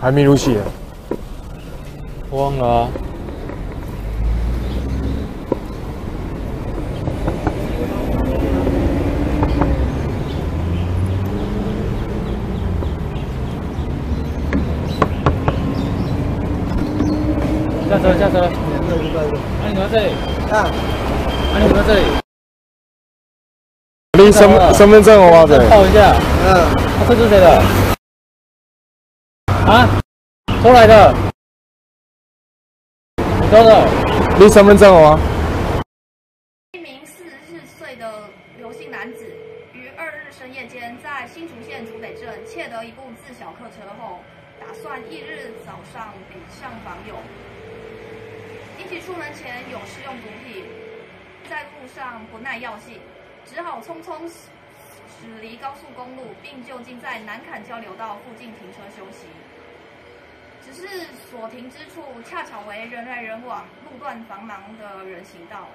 还没入戏。忘了。下车，下车。啊，你在这里。啊。啊，你在这里。你身身份证我这。报一下。嗯。这是谁的？啊？偷来的。你偷的？你身份证吗？一名四十四岁的刘姓男子，于二日深夜间在新竹县竹北镇窃得一部自小客车后，打算翌日早上北上访友。一起出门前有试用毒品，在路上不耐药性，只好匆匆驶离高速公路，并就近在南坎交流道附近停车休息。只是所停之处恰巧为人来人往、路段繁忙的人行道，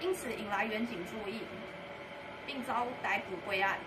因此引来远警注意，并遭逮捕归案。